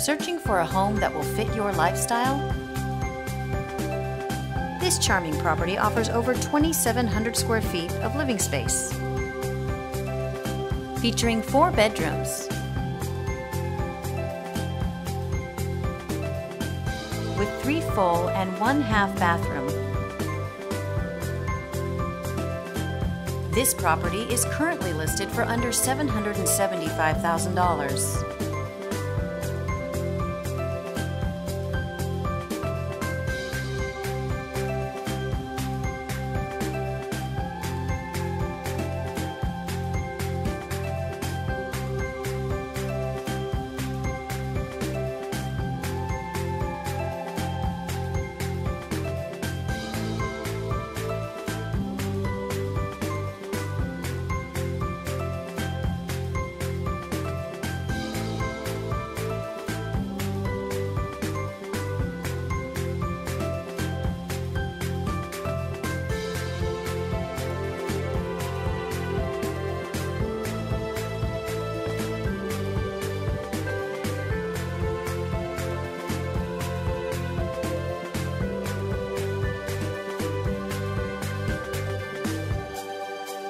Searching for a home that will fit your lifestyle? This charming property offers over 2,700 square feet of living space. Featuring four bedrooms with three full and one half bathroom. This property is currently listed for under $775,000.